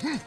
Ha!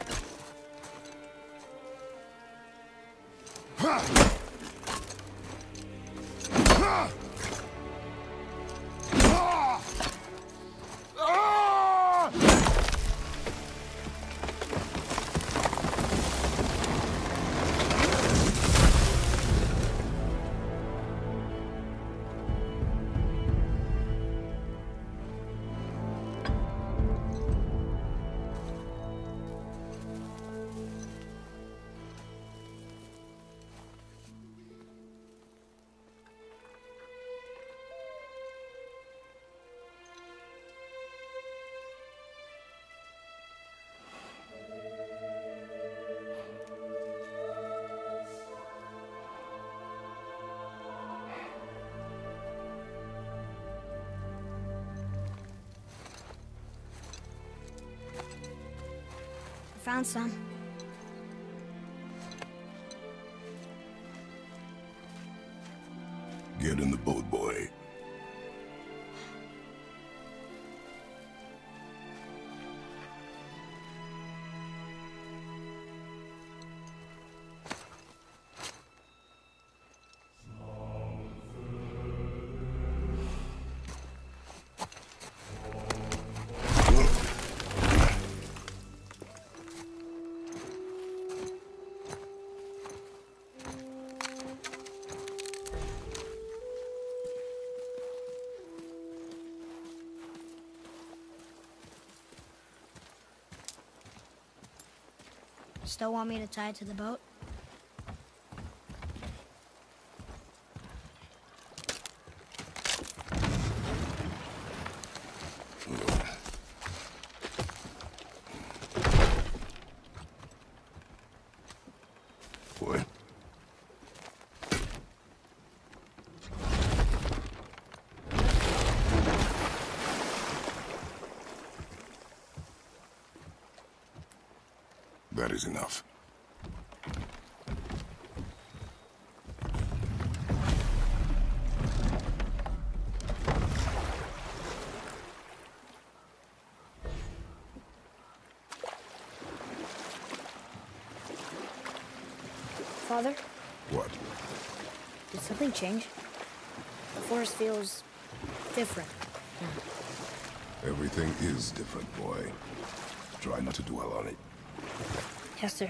Found some. Still want me to tie it to the boat? Boy. That is enough. Father, What? did something change? The forest feels different. Everything is different, boy. Try not to dwell on it. Yes, sir.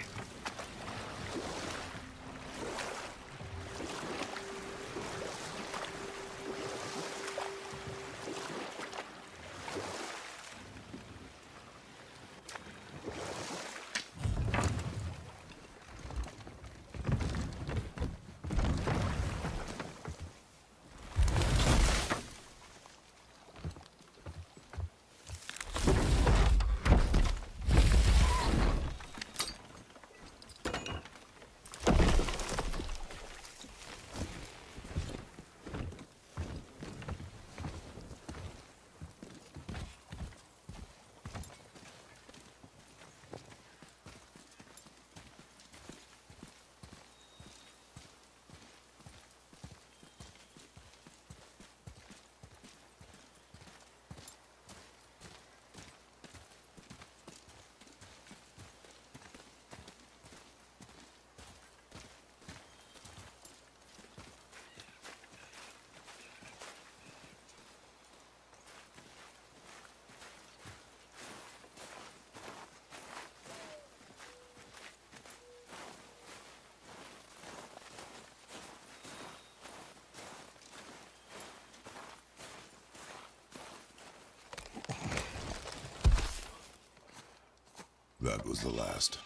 That was the last.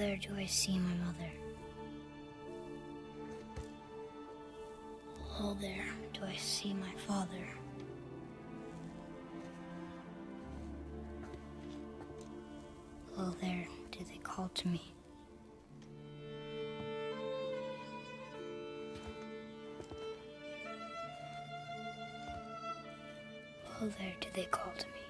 There do I see my mother. Oh, there. Do I see my father? Oh, there. Do they call to me? Oh, there. Do they call to me?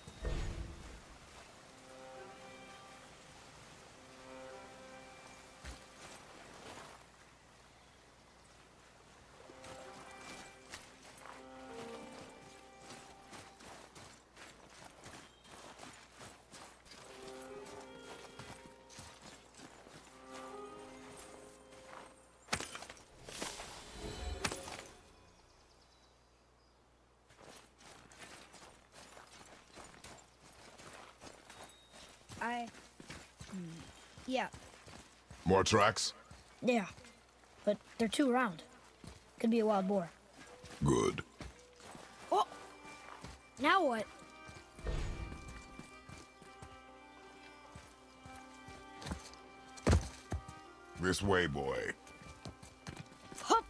I. Hmm, Yeah, More tracks? yeah. But they're too round. Could be a wild boar. Good. Oh! Now what? This way, boy. Hup!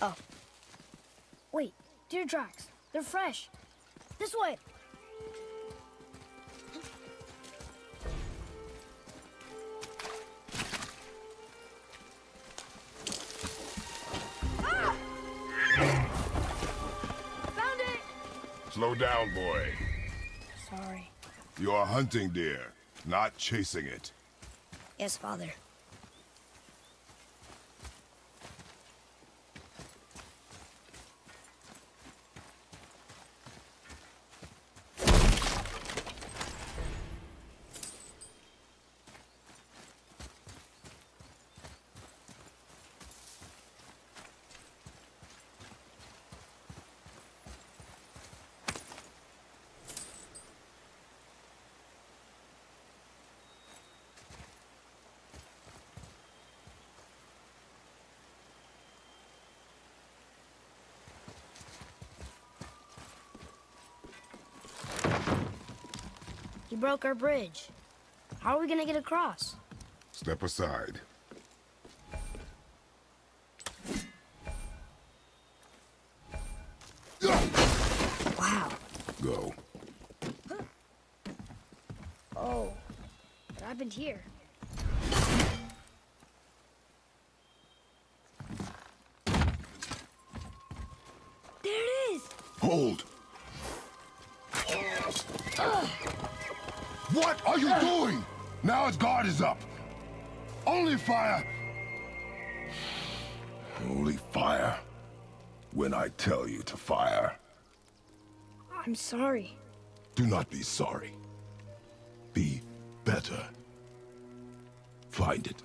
Oh. Wait, deer tracks. They're fresh. This way. Down, boy. Sorry. You are hunting deer, not chasing it. Yes, Father. He broke our bridge. How are we gonna get across? Step aside. Wow. Go. Oh. What happened here? There it is! Hold! Now his guard is up. Only fire. Only fire. When I tell you to fire. I'm sorry. Do not be sorry. Be better. Find it.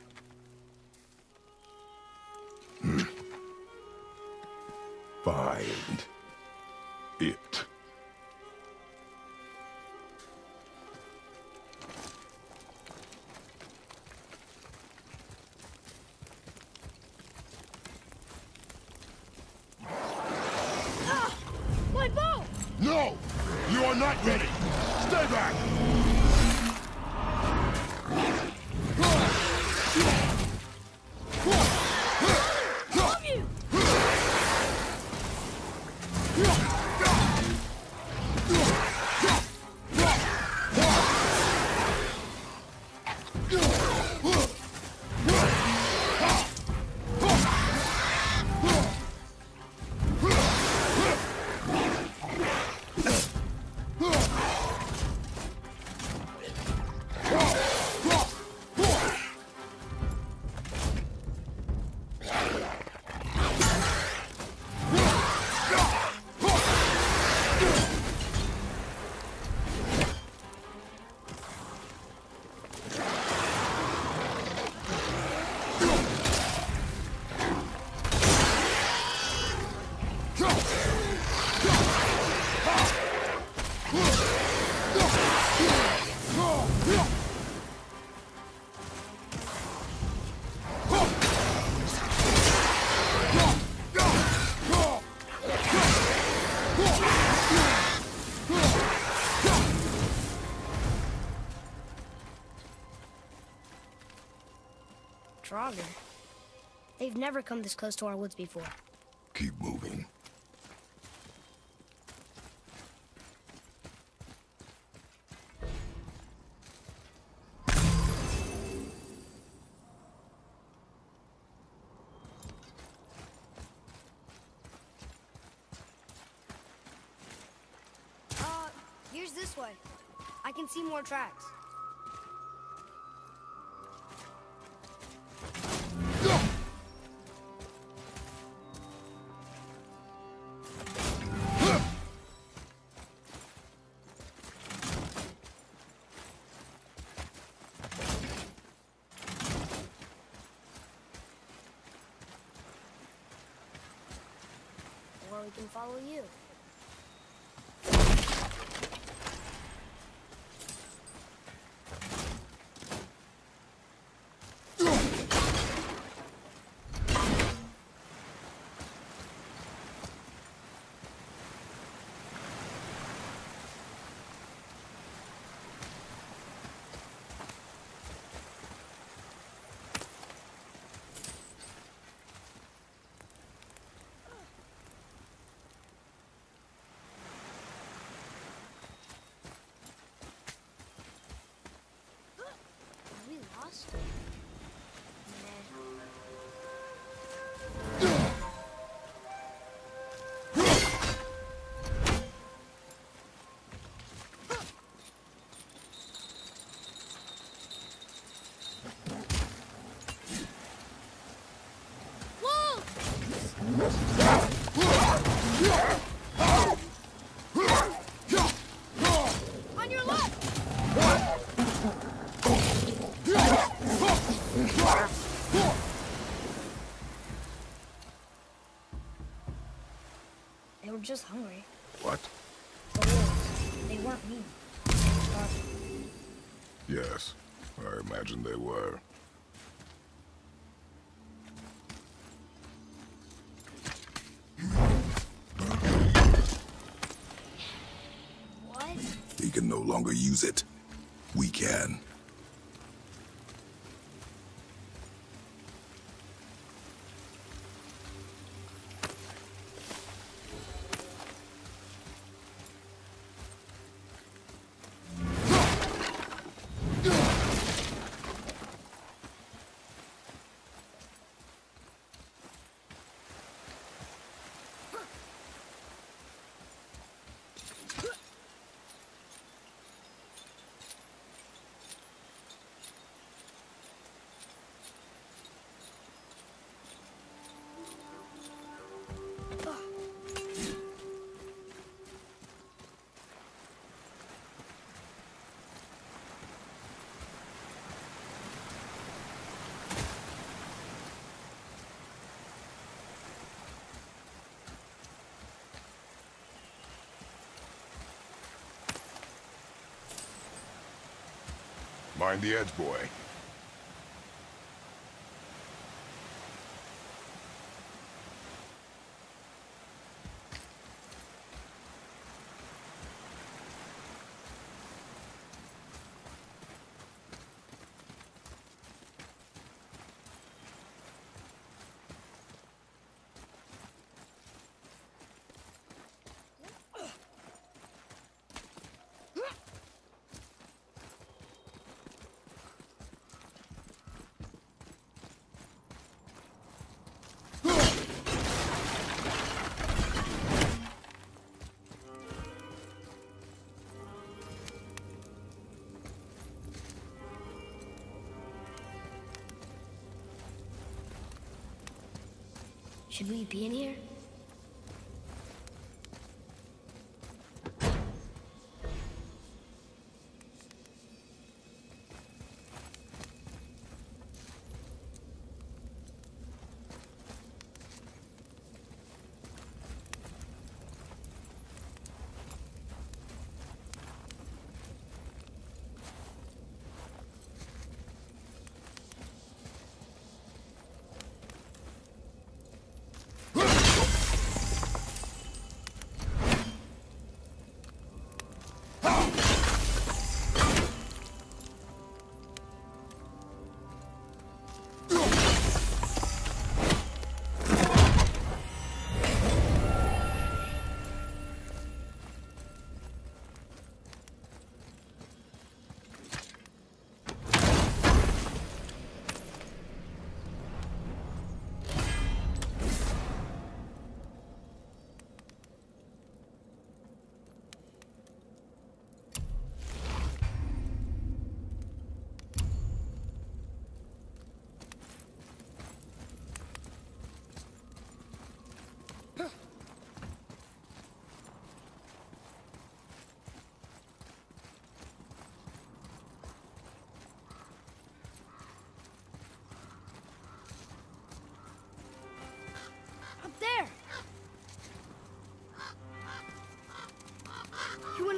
They've never come this close to our woods before. Keep moving. Uh, here's this way. I can see more tracks. Follow you. Were just hungry. What? The wolves. They weren't mean. They were. Yes, I imagine they were. What? He can no longer use it. We can. Mind the edge, boy. Should we be in here?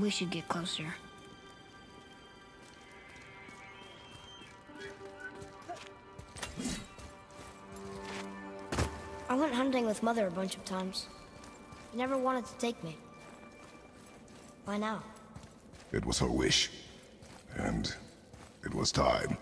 We should get closer. I went hunting with Mother a bunch of times. She never wanted to take me. Why now? It was her wish. And it was time.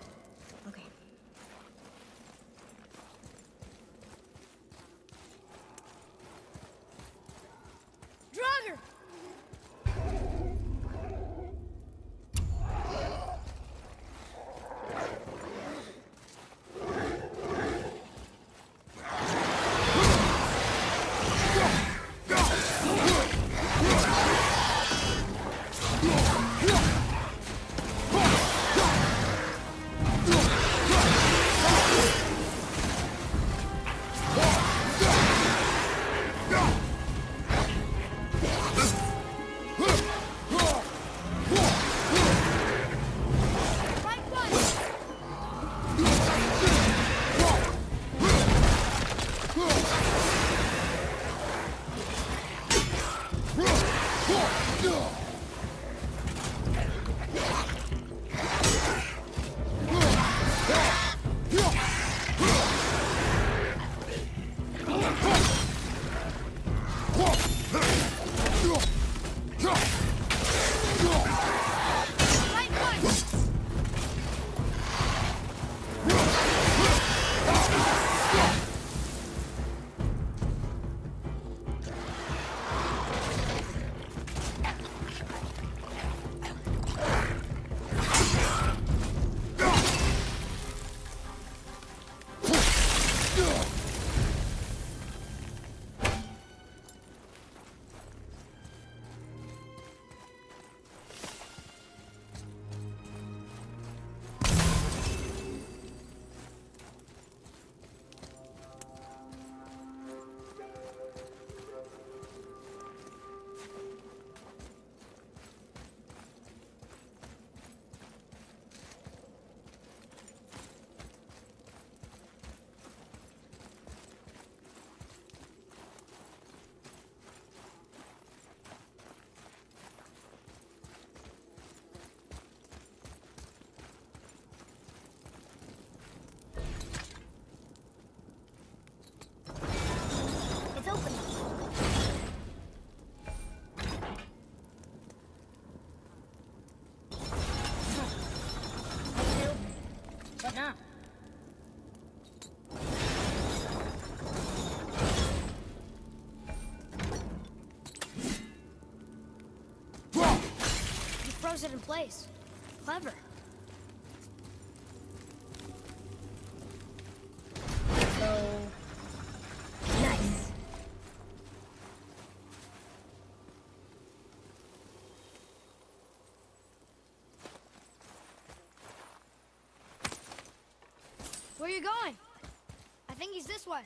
It in place. Clever. So nice. Where are you going? I think he's this way.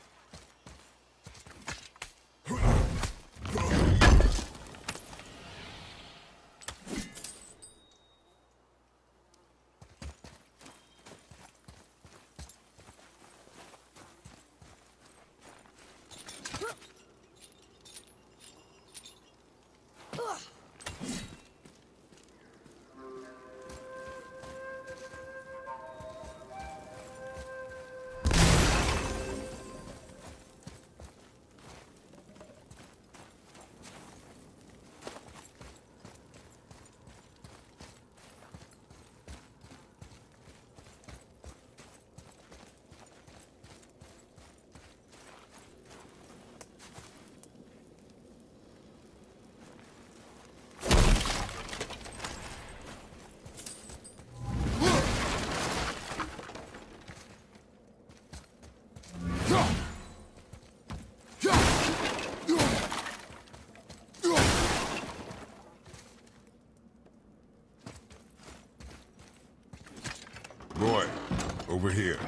Over here.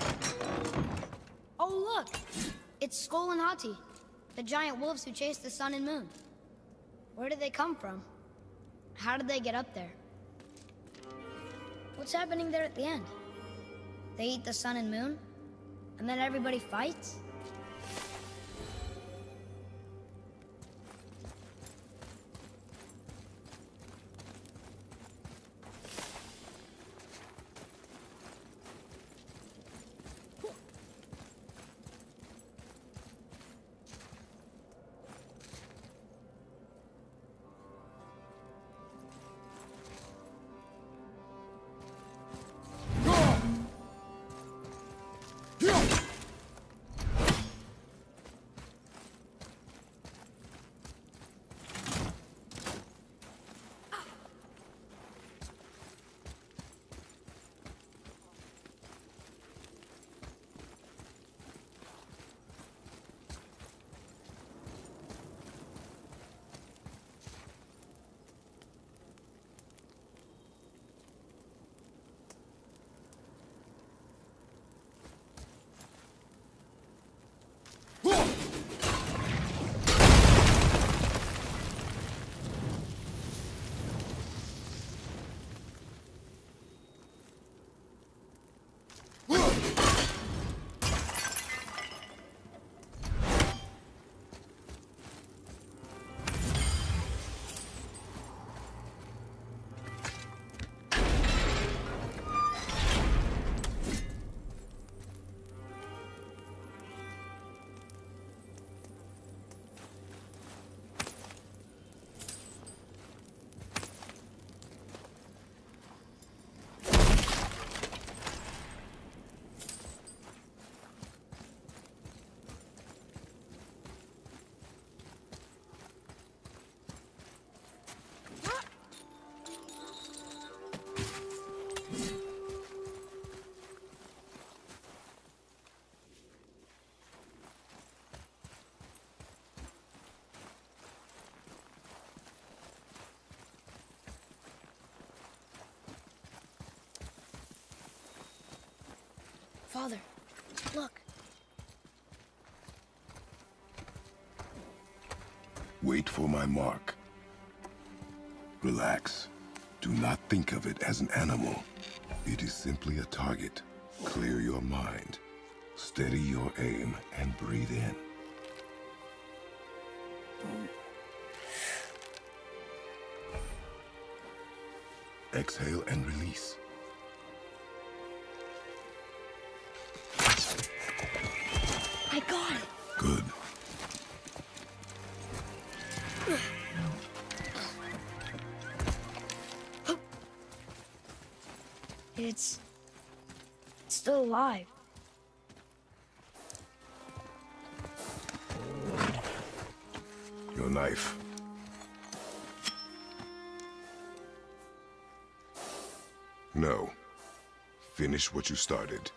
Oh, look! It's Skoll and Hati, the giant wolves who chase the sun and moon. Where did they come from? How did they get up there? What's happening there at the end? They eat the sun and moon? And then everybody fights? 후! Father, look. Wait for my mark. Relax. Do not think of it as an animal. It is simply a target. Clear your mind. Steady your aim and breathe in. Exhale and release. Your knife. No. Finish what you started.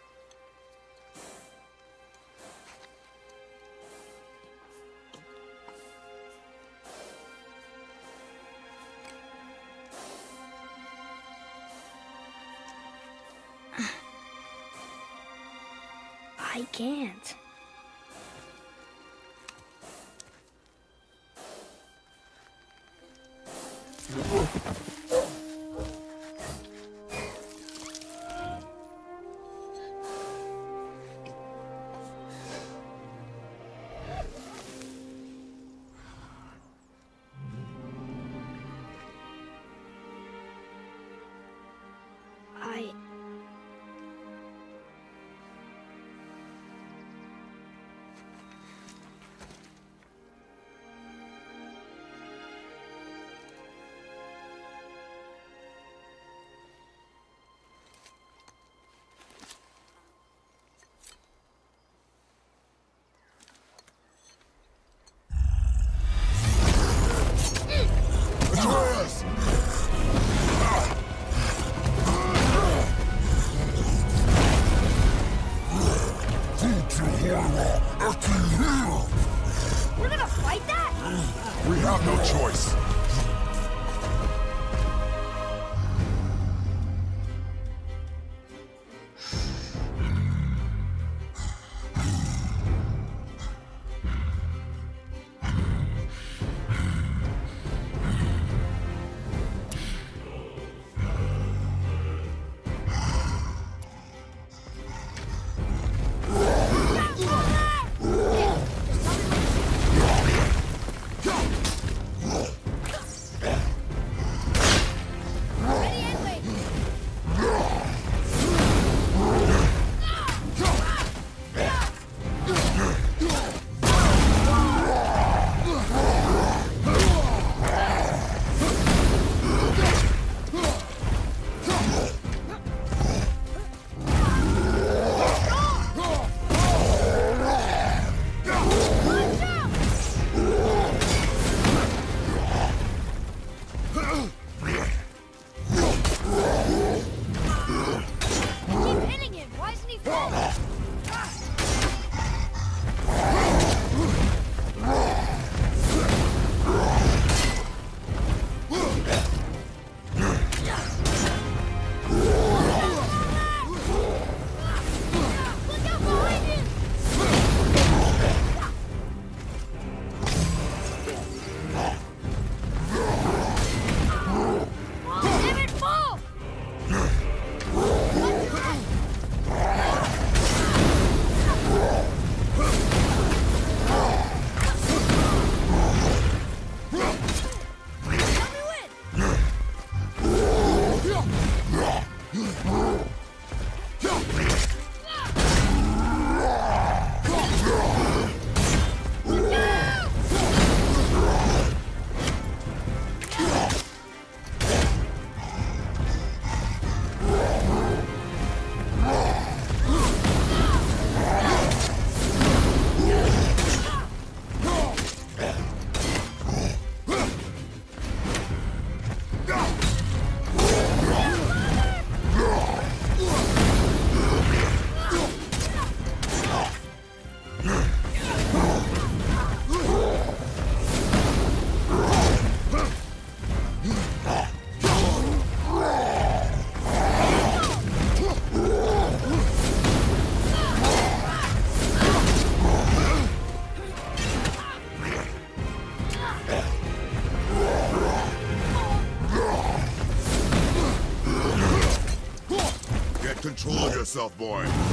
Yourself, boy.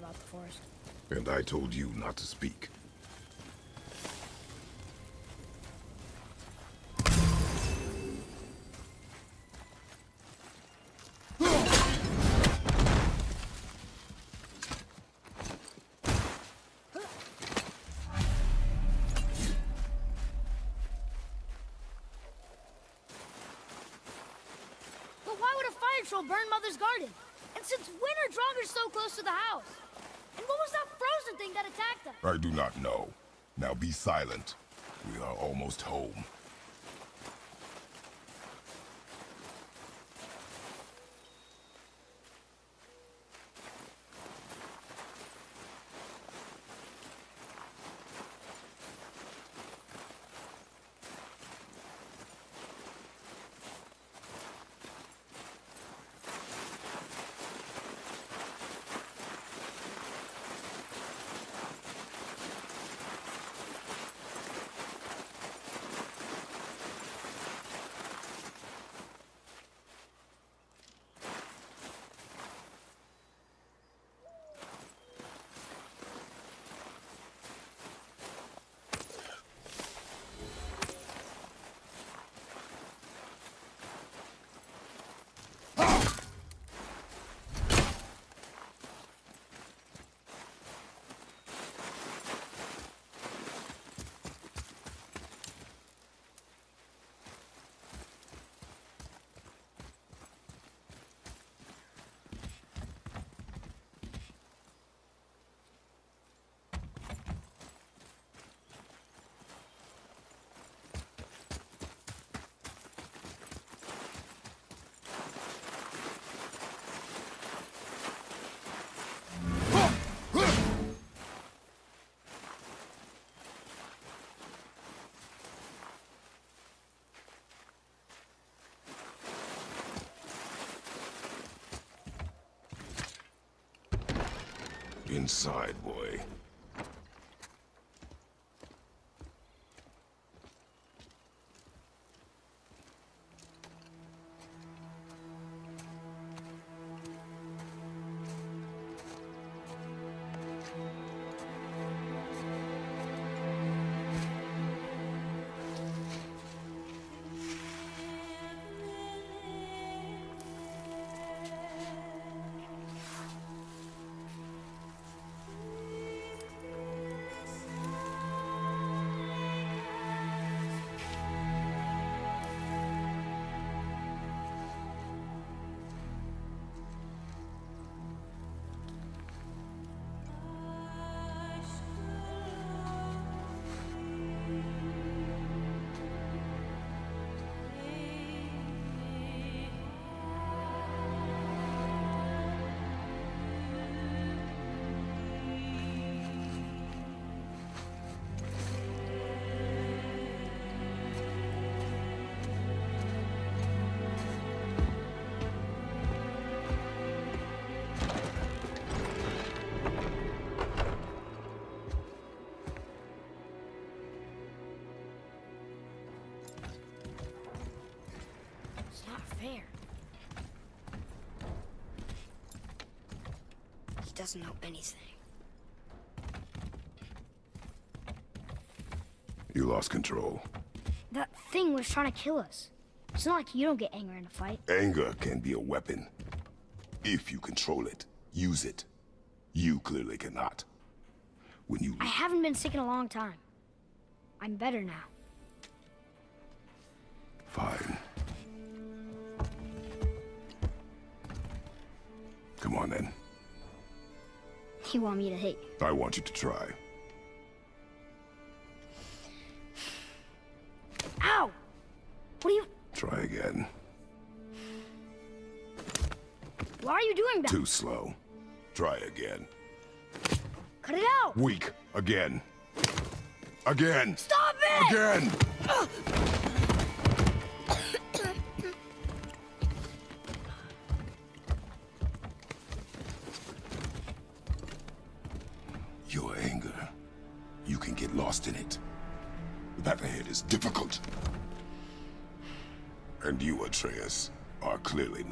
About the forest. And I told you not to speak. But why would a fire troll burn Mother's garden? And since when are Draugrs so close to the house? And what was that frozen thing that attacked us? I do not know. Now be silent. We are almost home. Inside. Doesn't know anything. You lost control. That thing was trying to kill us. It's not like you don't get anger in a fight. Anger can be a weapon. If you control it, use it. You clearly cannot. When you I haven't been sick in a long time. I'm better now. Fine. Come on then. You want me to you? I want you to try. Ow! What are you... Try again. Why are you doing that? Too slow. Try again. Cut it out! Weak. Again. Again. Stop it! Again.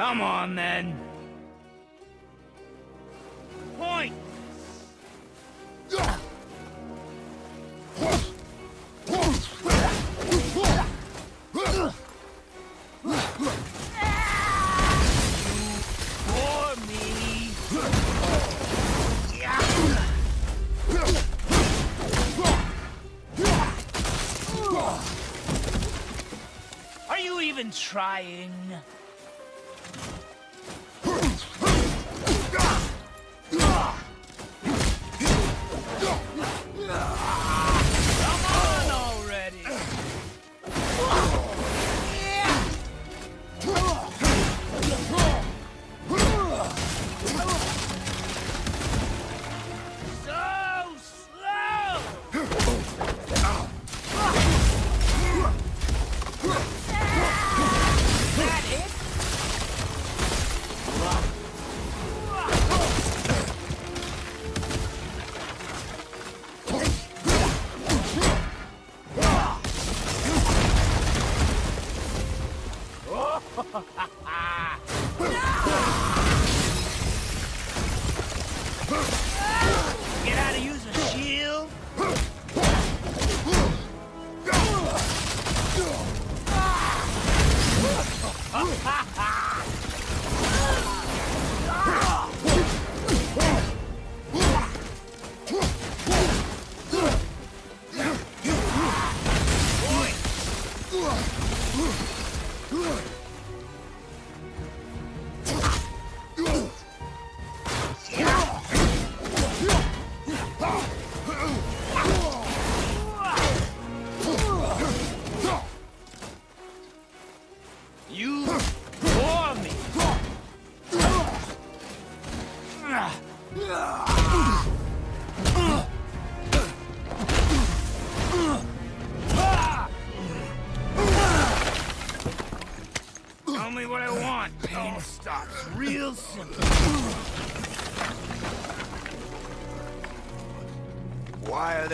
Come on, then. Point! For me! Are you even trying?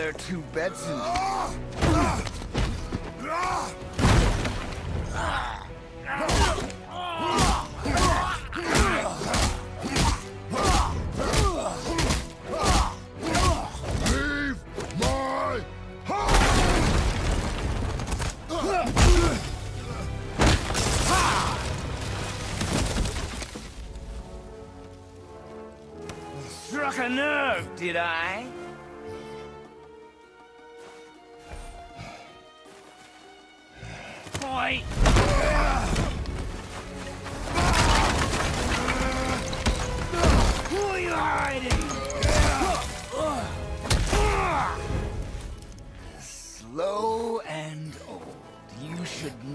There two beds in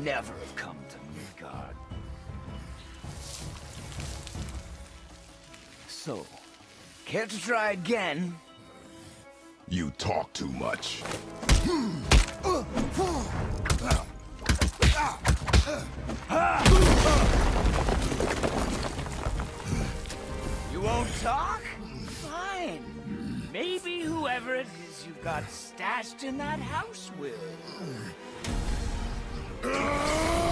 never have come to Midgard. So, care to try again? You talk too much. You won't talk? Fine. Maybe whoever it is you've got stashed in that house will. Ugh!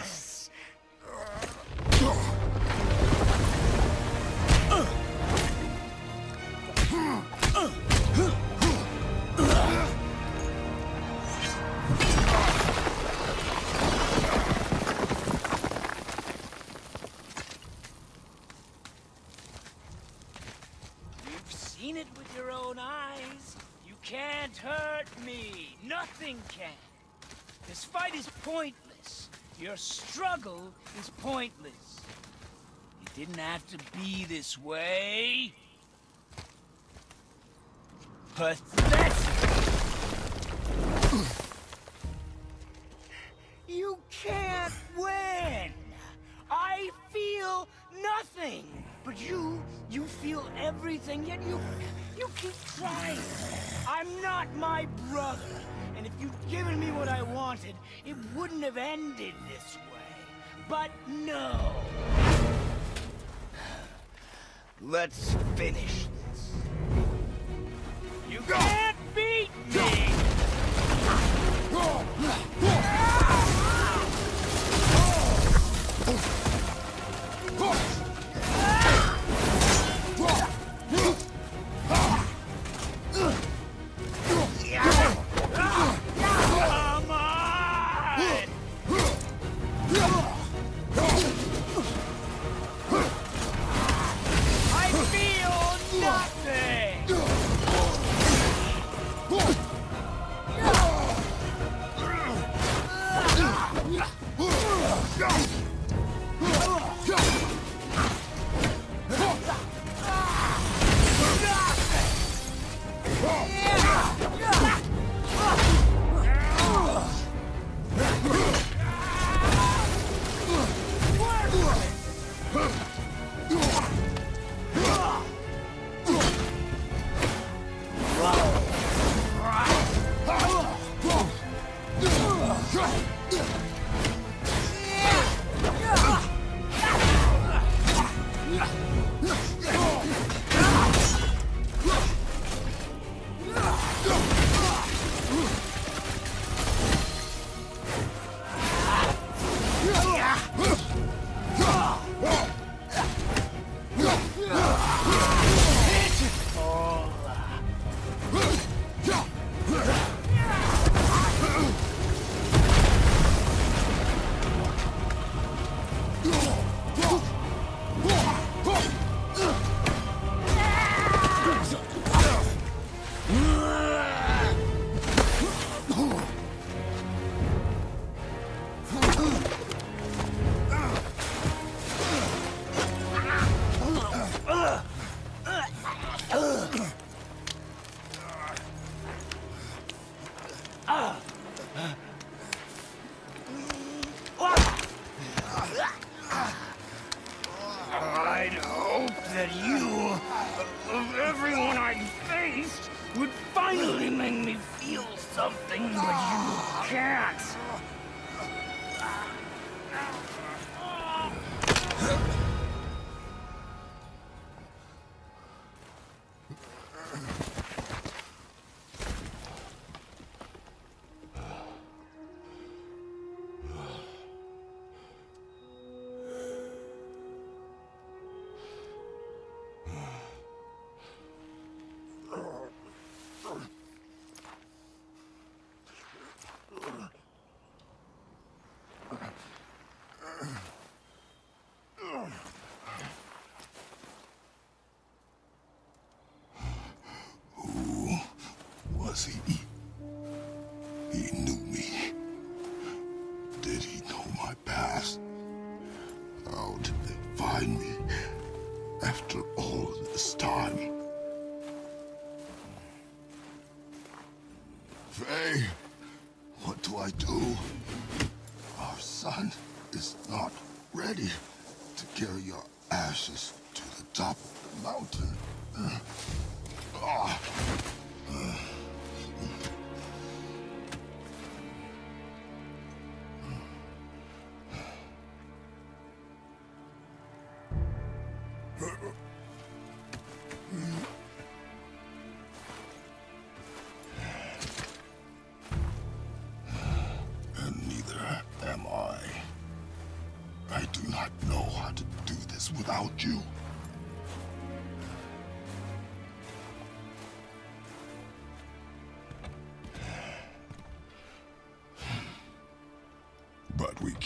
Didn't have to be this way. Pathetic! You can't win! I feel nothing! But you, you feel everything, yet you, you keep trying. I'm not my brother, and if you'd given me what I wanted, it wouldn't have ended this way. But no! Let's finish this. Was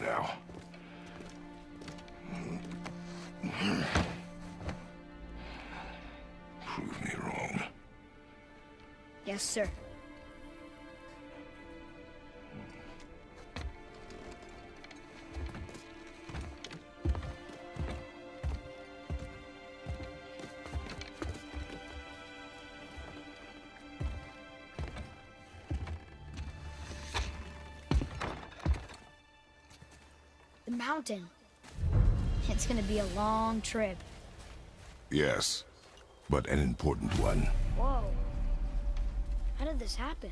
Now. Prove me wrong. Yes, sir. Mountain. It's gonna be a long trip. Yes, but an important one. Whoa. How did this happen?